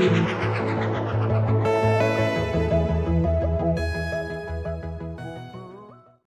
you.